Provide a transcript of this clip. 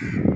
Yeah.